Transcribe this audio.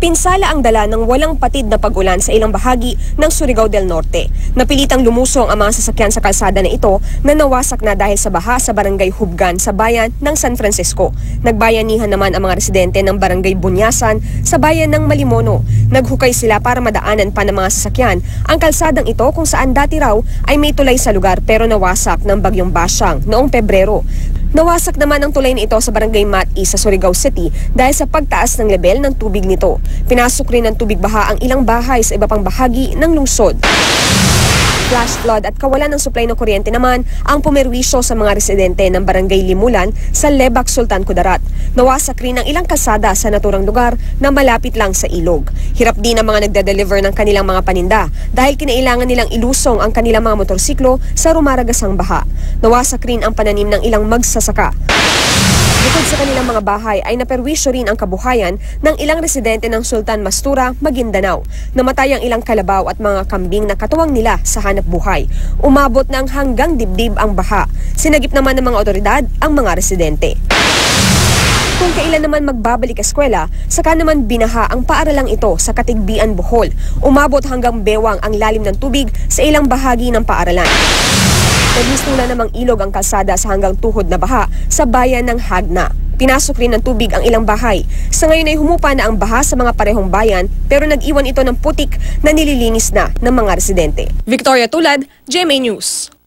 Pinsala ang dala ng walang patid na pag-ulan sa ilang bahagi ng Surigao del Norte. Napilitang lumusong ang mga sasakyan sa kalsada na ito na nawasak na dahil sa baha sa barangay Hubgan sa bayan ng San Francisco. Nagbayanihan naman ang mga residente ng barangay Bunyasan sa bayan ng Malimono. Naghukay sila para madaanan pa ng mga sasakyan ang kalsadang ito kung saan dati raw ay may tulay sa lugar pero nawasak ng bagyong Basyang noong Pebrero. Nawasak naman ang tulay na ito sa barangay Mati sa Surigao City dahil sa pagtaas ng level ng tubig nito. Pinasok rin ng tubig baha ang ilang bahay sa iba pang bahagi ng lungsod. Flash flood at kawalan ng supply ng kuryente naman ang pumerwisyo sa mga residente ng barangay Limulan sa Lebak, Sultan Kudarat. Nawasak rin ang ilang kasada sa naturang lugar na malapit lang sa ilog. Hirap din ang mga nagde-deliver ng kanilang mga paninda dahil kinailangan nilang ilusong ang kanilang mga motorsiklo sa rumaragasang baha. Nawasak rin ang pananim ng ilang magsasaka. Bukod sa kanilang mga bahay ay naperwisyo rin ang kabuhayan ng ilang residente ng Sultan Mastura, Maguindanao. Namatay ang ilang kalabaw at mga kambing na katuwang nila sa hanap buhay. Umabot ng hanggang dibdib ang baha. Sinagip naman ng mga otoridad ang mga residente. Kung kailan naman magbabalik eskwela, saka naman binaha ang paaralang ito sa Katigbian, Bohol. Umabot hanggang bewang ang lalim ng tubig sa ilang bahagi ng paaralan. Nagmisto na namang ilog ang kalsada sa hanggang tuhod na baha sa bayan ng Hagna. Pinasok rin ng tubig ang ilang bahay. Sa ngayon ay humupa na ang baha sa mga parehong bayan pero nag-iwan ito ng putik na nililinis na ng mga residente. Victoria Tulad, GMA News.